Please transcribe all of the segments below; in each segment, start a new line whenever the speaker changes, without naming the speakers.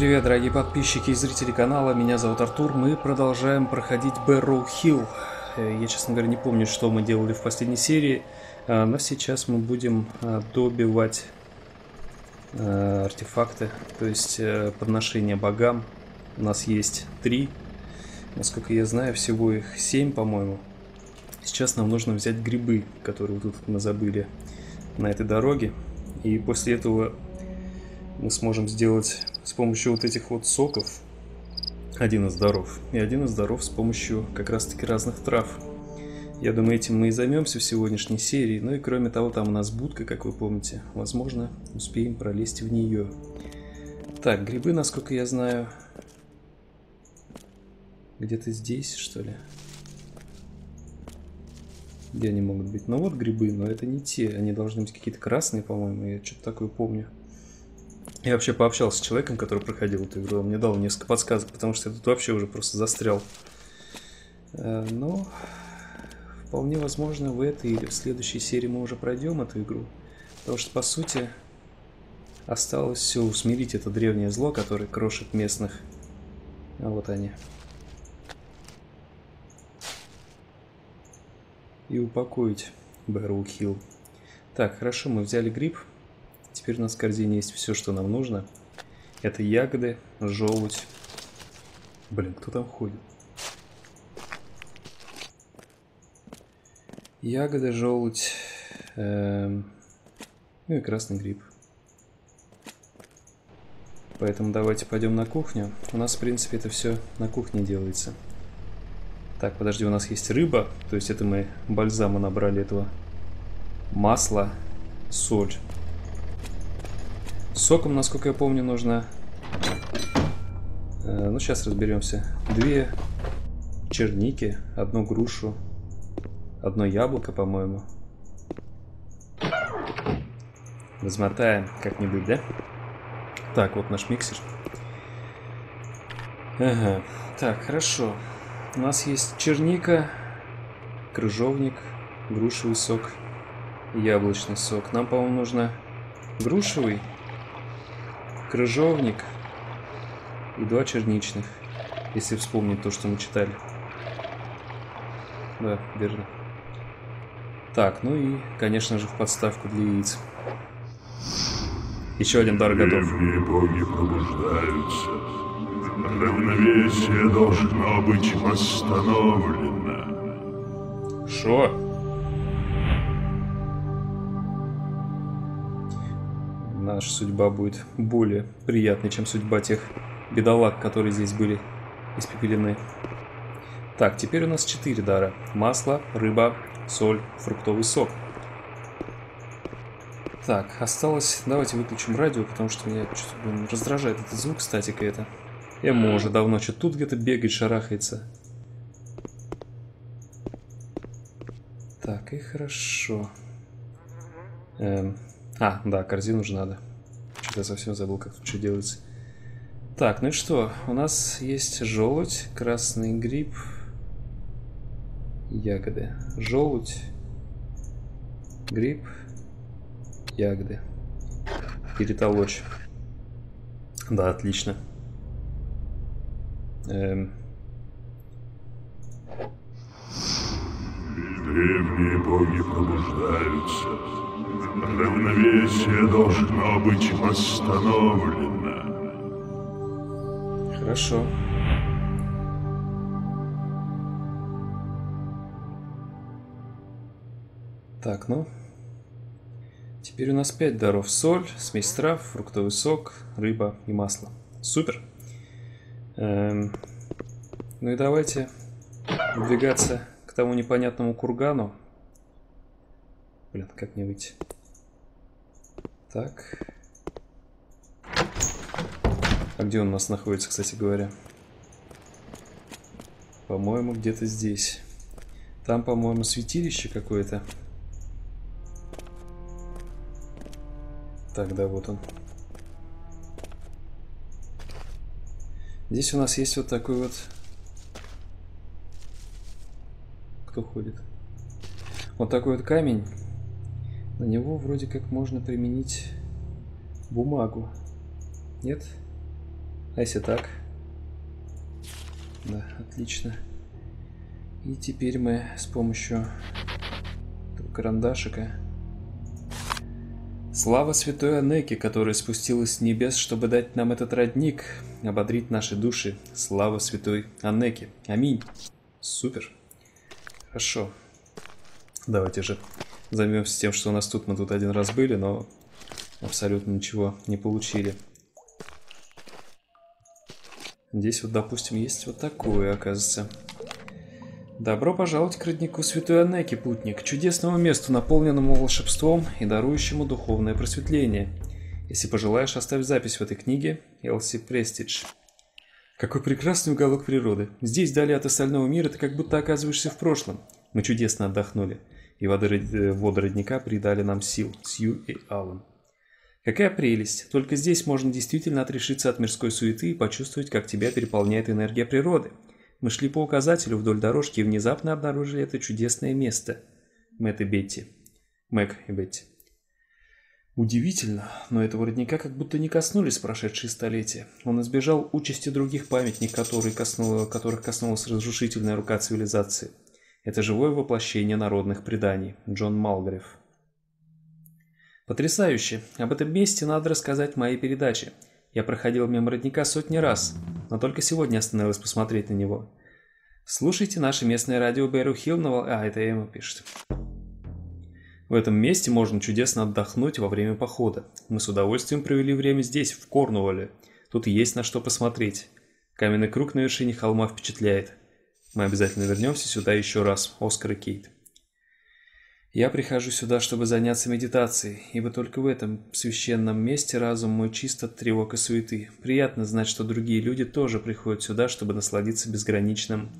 привет, дорогие подписчики и зрители канала, меня зовут Артур, мы продолжаем проходить Hill. Э, Я, честно говоря, не помню, что мы делали в последней серии, э, но сейчас мы будем э, добивать э, артефакты, то есть подношения богам. У нас есть три, насколько я знаю, всего их семь, по-моему. Сейчас нам нужно взять грибы, которые тут мы забыли на этой дороге, и после этого мы сможем сделать с помощью вот этих вот соков один из даров. И один из даров с помощью как раз таки разных трав. Я думаю, этим мы и займемся в сегодняшней серии. Ну и кроме того, там у нас будка, как вы помните. Возможно, успеем пролезть в нее. Так, грибы, насколько я знаю, где-то здесь, что ли? Где они могут быть? Ну вот грибы, но это не те. Они должны быть какие-то красные, по-моему. Я что-то такое помню. Я вообще пообщался с человеком, который проходил эту игру. Он мне дал несколько подсказок, потому что я тут вообще уже просто застрял. Э, Но вполне возможно в этой или в следующей серии мы уже пройдем эту игру. Потому что, по сути, осталось все усмирить это древнее зло, которое крошит местных. А вот они. И упокоить Бэрроу Хилл. Так, хорошо, мы взяли гриб. Теперь у нас в корзине есть все, что нам нужно. Это ягоды, желудь. Блин, кто там ходит? Ягоды, желудь. эм, Ну и красный гриб. Поэтому давайте пойдем на кухню. У нас, в принципе, это все на кухне делается. Так, подожди, у нас есть рыба. То есть это мы бальзама набрали этого. Масло, соль. Соком, насколько я помню, нужно... э, ну, сейчас разберемся. Две черники, одну грушу, одно яблоко, по-моему. Размотаем как-нибудь, да? Так, вот наш миксер. Ага. Так, хорошо. У нас есть черника, крыжовник, грушевый сок, яблочный сок. Нам, по-моему, нужно грушевый, крыжовник и два черничных, если вспомнить то, что мы читали. Да, верно. Так, ну и, конечно же, в подставку для яиц. Еще один дар готов.
Древние боги пробуждаются. Равновесие должно быть восстановлено.
Шо? Наша судьба будет более приятной, чем судьба тех бедолаг, которые здесь были испепелены. Так, теперь у нас четыре дара. Масло, рыба, соль, фруктовый сок. Так, осталось... Давайте выключим радио, потому что меня блин, раздражает этот звук, статика это. Эмма уже давно что-то тут где-то бегает, шарахается. Так, и хорошо. Эм, А, да, корзину же надо. Что-то я совсем забыл, как тут что делается. Так, ну и что? У нас есть желудь, красный гриб, ягоды. Желудь, гриб, ягоды. Перетолочь. Да, отлично. Эм,
Древние боги пробуждаются. Равновесие должно быть восстановлено.
Хорошо. Так, ну. Теперь у нас 5 даров. Соль, смесь трав, фруктовый сок, рыба и масло. Супер. Эм, ну и давайте выдвигаться к тому непонятному кургану. Блин, как не выйти? Так. А где он у нас находится, кстати говоря? По-моему, где-то здесь. Там, по-моему, святилище какое-то. Так, да, вот он. Здесь у нас есть вот такой вот... Кто ходит? Вот такой вот камень. На него вроде как можно применить бумагу. Нет? А если так? Да, отлично. И теперь мы с помощью карандашика... Слава святой Анеке, которая спустилась с небес, чтобы дать нам этот родник, ободрить наши души. Слава святой Анеке. Аминь. Супер. Хорошо. Давайте же займемся тем, что у нас тут. Мы тут один раз были, но абсолютно ничего не получили. Здесь вот, допустим, есть вот такое, оказывается. Добро пожаловать к роднику Святой Анеки, путник, чудесному месту, наполненному волшебством и дарующему духовное просветление. Если пожелаешь, оставь запись в этой книге Элси Престидж. Какой прекрасный уголок природы. Здесь, вдали от остального мира, ты как будто оказываешься в прошлом. Мы чудесно отдохнули, и э, воды родника придали нам сил, Сью и Аллан. Какая прелесть! Только здесь можно действительно отрешиться от мирской суеты и почувствовать, как тебя переполняет энергия природы. Мы шли по указателю вдоль дорожки и внезапно обнаружили это чудесное место. Мэтт и Бетти. Мэг и Бетти. Удивительно, но этого родника как будто не коснулись прошедшие столетия. Он избежал участи других памятников, которые коснуло, которых коснулась разрушительная рука цивилизации. Это живое воплощение народных преданий. Джон Малгрев. Потрясающе! Об этом месте надо рассказать в моей передаче. Я проходил мимо родника сотни раз, но только сегодня остановилась посмотреть на него. Слушайте наше местное радио Бэру Хилл на вол... А, это Эмма пишет. В этом месте можно чудесно отдохнуть во время похода. Мы с удовольствием провели время здесь, в Корнуолле. Тут есть на что посмотреть. Каменный круг на вершине холма впечатляет. Мы обязательно вернемся сюда еще раз, Оскар и Кейт. Я прихожу сюда, чтобы заняться медитацией, ибо только в этом священном месте разум мой чист от тревог и суеты. Приятно знать, что другие люди тоже приходят сюда, чтобы насладиться безграничным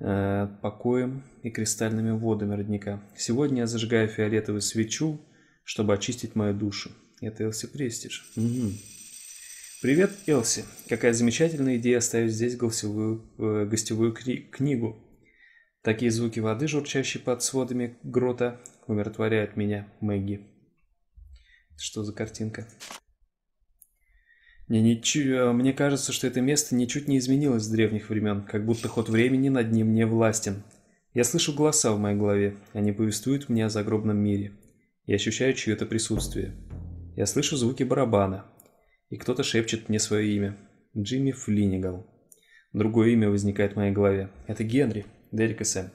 э, покоем и кристальными водами родника. Сегодня я зажигаю фиолетовую свечу, чтобы очистить мою душу. Это Элси Престиж. Угу. Привет, Элси. Какая замечательная идея оставить здесь гостевую, э, гостевую кни книгу. Такие звуки воды, журчащие под сводами грота, умиротворяют меня, Мэгги. Что за картинка? Мне, ничего, мне кажется, что это место ничуть не изменилось с древних времен, как будто ход времени над ним не властен. Я слышу голоса в моей голове, они повествуют мне о загробном мире. Я ощущаю чье-то присутствие. Я слышу звуки барабана, и кто-то шепчет мне свое имя. Джимми Флинигал. Другое имя возникает в моей голове. Это Генри. Дерек и Сэм.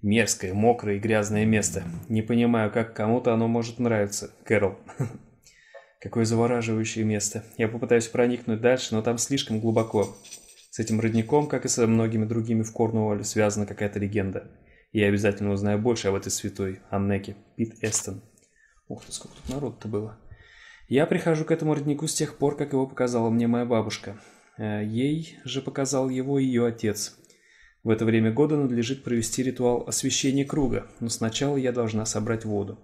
Мерзкое, мокрое и грязное место. Не понимаю, как кому-то оно может нравиться. Кэрол. Какое завораживающее место. Я попытаюсь проникнуть дальше, но там слишком глубоко. С этим родником, как и со многими другими в Корнуолле, связана какая-то легенда. Я обязательно узнаю больше об этой святой Аннеке. Пит Эстон. Ух ты, сколько тут народу-то было. Я прихожу к этому роднику с тех пор, как его показала мне моя бабушка. Э, ей же показал его ее отец. В это время года надлежит провести ритуал освящения круга, но сначала я должна собрать воду.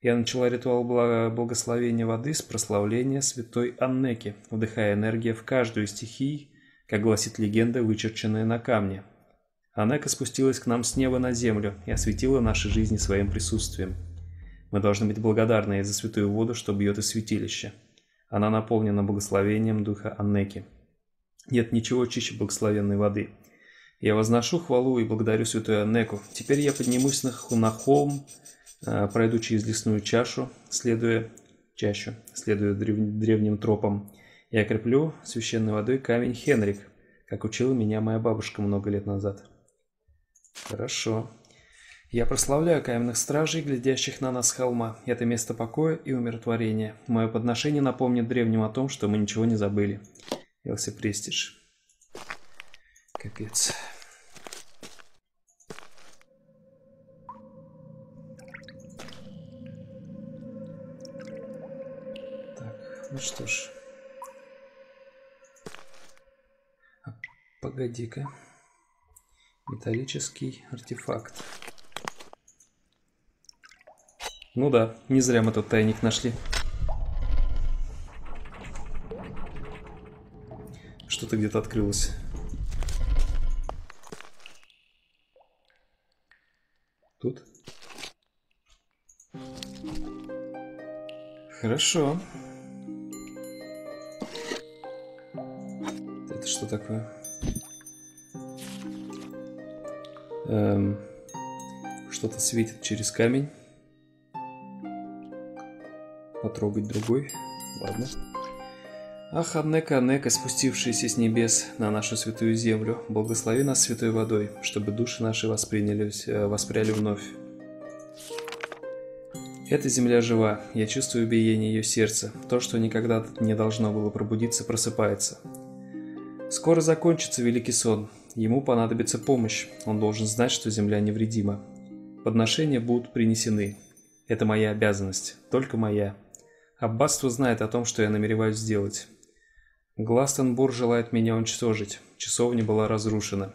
Я начала ритуал благословения воды с прославления святой Аннеки, вдыхая энергию в каждую из стихий, как гласит легенда, вычерченная на камне. Аннека спустилась к нам с неба на землю и осветила наши жизни своим присутствием. Мы должны быть благодарны ей за святую воду, что бьет из святилища. Она наполнена благословением духа Аннеки. Нет ничего чище благословенной воды – я возношу хвалу и благодарю святую Аннеку. Теперь я поднимусь на, на холм, э, пройду через лесную чашу, следуя чащу, следуя древ, древним тропам, и окреплю священной водой камень Хенрик, как учила меня моя бабушка много лет назад. Хорошо. Я прославляю каменных стражей, глядящих на нас с холма. Это место покоя и умиротворения. Мое подношение напомнит древним о том, что мы ничего не забыли. Элси Престиж. Капец. Так, ну что ж. А, Погоди-ка. Металлический артефакт. Ну да, не зря мы тут тайник нашли. Что-то где-то открылось. Тут. Хорошо. что такое? Эм, что-то светит через камень. Потрогать другой. Ладно. Ах, Аннека, Аннека, спустившаяся с небес на нашу святую землю, благослови нас святой водой, чтобы души наши воспринялись, э, воспряли вновь. Эта земля жива, я чувствую биение ее сердца. То, что никогда не должно было пробудиться, просыпается. Скоро закончится великий сон. Ему понадобится помощь. Он должен знать, что земля невредима. Подношения будут принесены. Это моя обязанность, только моя. Аббатство знает о том, что я намереваюсь сделать. Гластенбур желает меня уничтожить. Часовня была разрушена.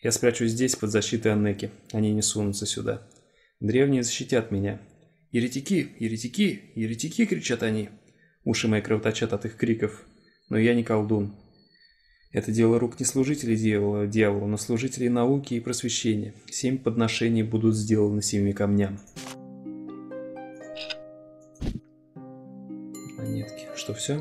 Я спрячусь здесь под защитой Аннеки. Они не сунутся сюда. Древние защитят меня. «Еретики! Еретики! Еретики!» — кричат они. Уши мои кровоточат от их криков. Но я не колдун. Это дело рук не служителей дьявола, дьявола, но служителей науки и просвещения. Семь подношений будут сделаны семи камням. Что, все?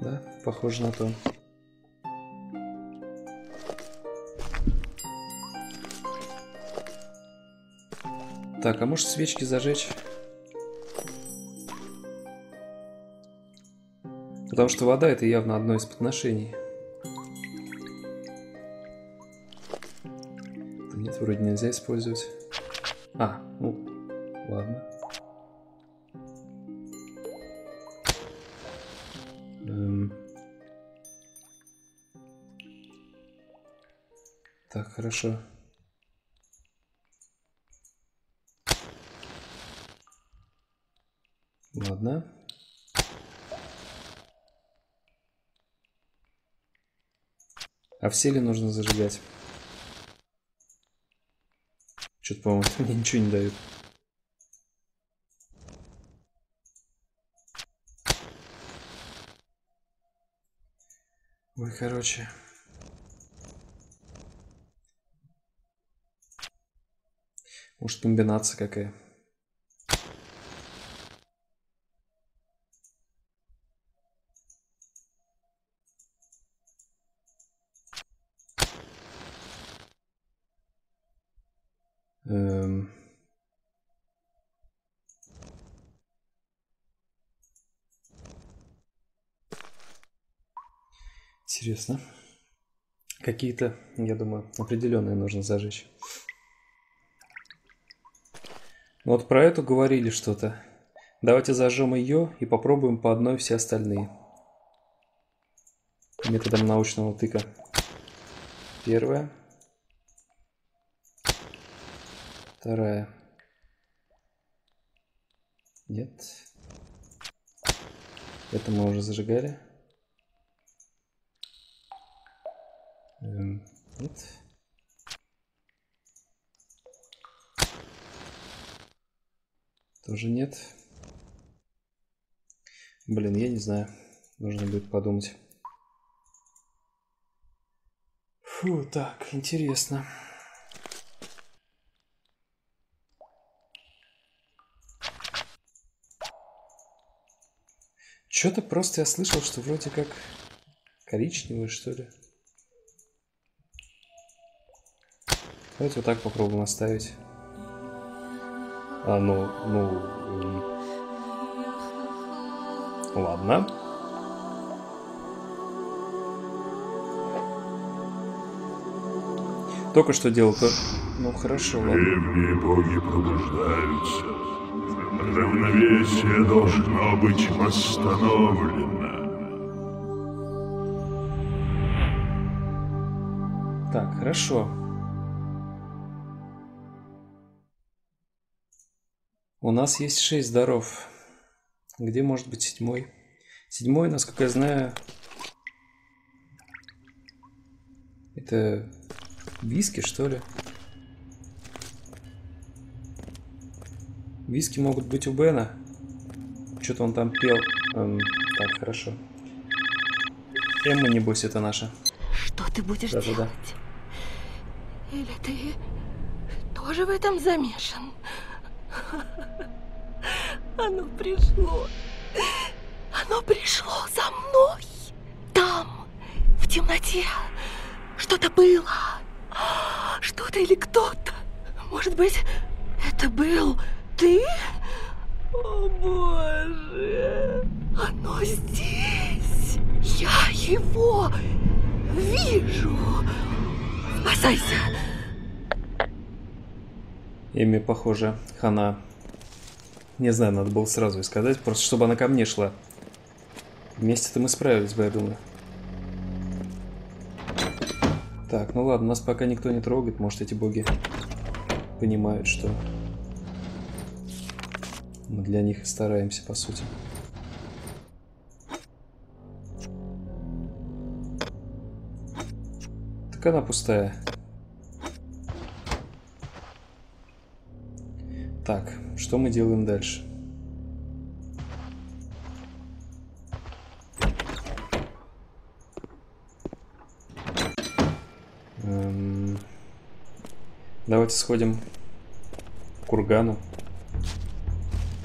Да, похоже на то. Так, а может свечки зажечь? Потому что вода это явно одно из подношений. Нет, вроде нельзя использовать. А, ну, ладно. Эм. Так, хорошо. Ладно. А все ли нужно зажигать? Что-то, по-моему, мне ничего не дают. Ой, короче. Может, комбинация какая? Эм... Интересно. Какие-то, я думаю, определенные нужно зажечь. Вот про эту говорили что-то. Давайте зажжем ее и попробуем по одной все остальные. Методом научного тыка. Первая. Вторая. Нет. Это мы уже зажигали. Эм, нет. Тоже нет. Блин, я не знаю. Нужно будет подумать. Фу, так, интересно. Что-то просто я слышал, что вроде как коричневый, что ли. Давайте вот так попробуем оставить. А, ну, ну... Ладно. Только что делал то... Ну, хорошо, ладно.
Древние боги пробуждаются. Равновесие должно быть восстановлено.
Так, хорошо. У нас есть шесть даров. Где может быть седьмой? Седьмой, насколько я знаю, это виски, что ли? Виски могут быть у Бена. Что-то он там пел. Эм, так, хорошо. Эмма, небось, это наша.
Что ты будешь
Да-да-да.
делать? Или ты тоже в этом замешан? Оно пришло. Оно пришло за мной. Там, в темноте, что-то было. Что-то или кто-то. Может быть, это был ты? О, Боже! Оно здесь! Я его вижу! Спасайся!
Имя похоже. Хана. Не знаю, надо было сразу и сказать, просто чтобы она ко мне шла. Вместе-то мы справились бы, я думаю. Так, ну ладно, нас пока никто не трогает. Может, эти боги понимают, что мы для них стараемся, по сути. Так она пустая. Так, что мы делаем дальше? Эм, давайте сходим к кургану.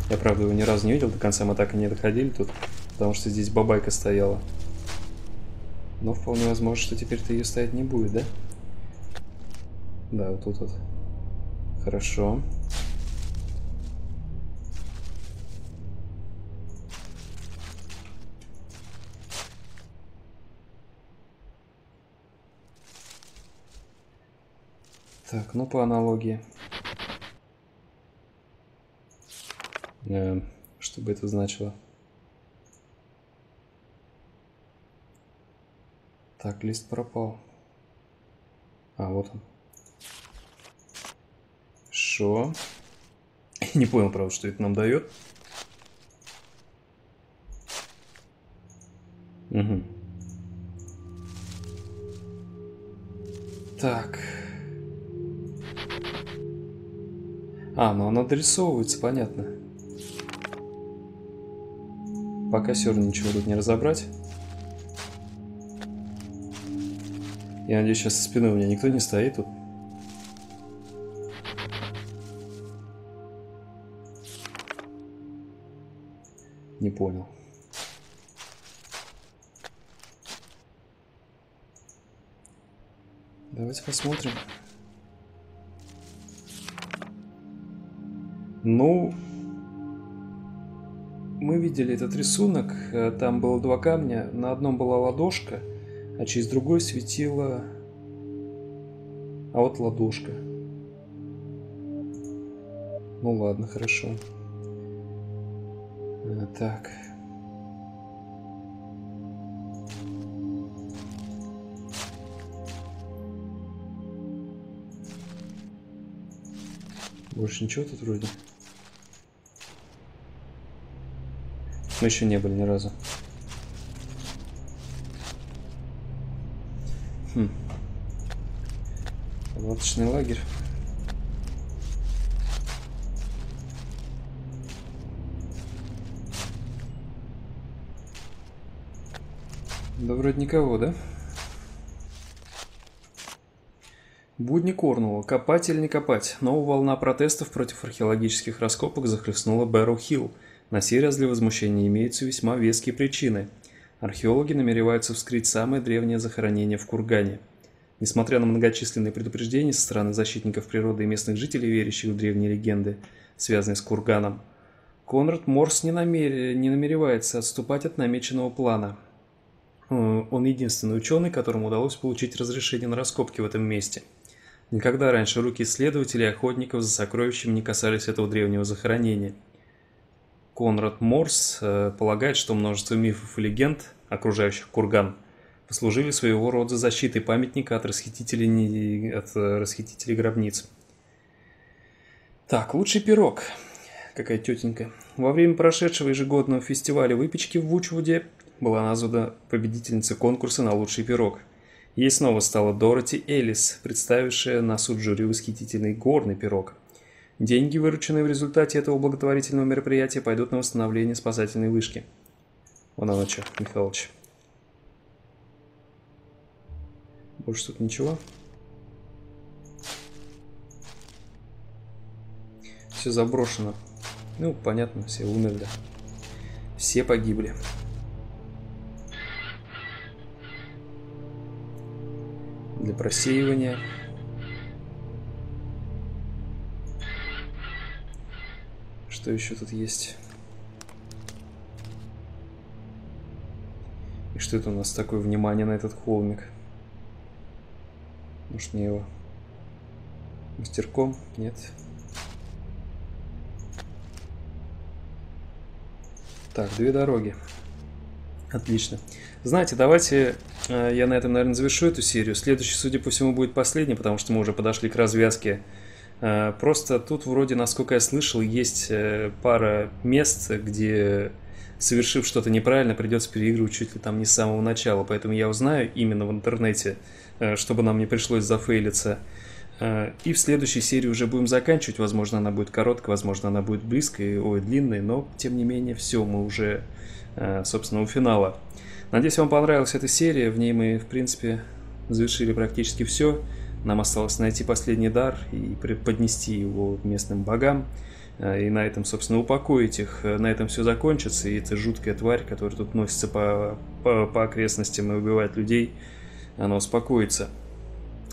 Я, правда, его ни разу не видел, до конца мы так и не доходили тут, потому что здесь бабайка стояла. Но вполне возможно, что теперь-то ее стоять не будет, да? Да, вот тут вот. Хорошо. Так, ну по аналогии. Э, что бы это значило? Так, лист пропал. А, вот он. Шо? Не понял, правда, что это нам дает. Угу. Так. А, ну она дорисовывается, понятно. Пока все равно ничего тут не разобрать. Я надеюсь, сейчас со спины у меня никто не стоит тут. Не понял. Давайте посмотрим. Ну, мы видели этот рисунок. Там было два камня. На одном была ладошка, а через другой светила... А вот ладошка. Ну ладно, хорошо. Э, так. Больше ничего тут вроде. Мы еще не были ни разу. Хм. Палаточный лагерь. Да вроде никого, да? Будни Корнуэлла. Копать или не копать? Новая волна протестов против археологических раскопок захлестнула Бэрроу-Хилл – на сей раз для возмущения имеются весьма веские причины. Археологи намереваются вскрыть самое древнее захоронение в Кургане. Несмотря на многочисленные предупреждения со стороны защитников природы и местных жителей, верящих в древние легенды, связанные с Курганом, Конрад Морс не, намер... не намеревается отступать от намеченного плана. Э, он единственный ученый, которому удалось получить разрешение на раскопки в этом месте. Никогда раньше руки исследователей и охотников за сокровищами не касались этого древнего захоронения – Конрад Морс э, полагает, что множество мифов и легенд, окружающих курган, послужили своего рода защитой памятника от расхитителей, от э, расхитителей гробниц. Так, лучший пирог. Какая тетенька. Во время прошедшего ежегодного фестиваля выпечки в Вучвуде была названа победительница конкурса на лучший пирог. Ей снова стала Дороти Элис, представившая на суд жюри восхитительный горный пирог – Деньги, вырученные в результате этого благотворительного мероприятия, пойдут на восстановление спасательной вышки. Вон она что, Михалыч. Больше тут ничего. Все заброшено. Ну, понятно, все умерли. Все погибли. Для просеивания. Что еще тут есть? И что это у нас такое внимание на этот холмик? Может мне его мастерком? Нет. Так, две дороги. Отлично. Знаете, давайте я на этом, наверное, завершу эту серию. Следующий, судя по всему, будет последний, потому что мы уже подошли к развязке. Э, просто тут вроде, насколько я слышал, есть э, пара мест, где совершив что-то неправильно, придется переигрывать чуть ли там не с самого начала. Поэтому я узнаю именно в интернете, э, чтобы нам не пришлось зафейлиться. Э, и в следующей серии уже будем заканчивать. Возможно, она будет короткая, возможно, она будет близкой, ой, длинной, но тем не менее, все, мы уже, э, собственно, у финала. Надеюсь, вам понравилась эта серия. В ней мы, в принципе, завершили практически все. Нам осталось найти последний дар и поднести его местным богам. Э, и на этом, собственно, упокоить их. Э, на этом все закончится, и эта жуткая тварь, которая тут носится по, по, по окрестностям и убивает людей, она успокоится.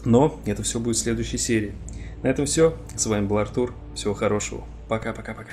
Но это все будет в следующей серии. На этом все. С вами был Артур. Всего хорошего. Пока-пока-пока.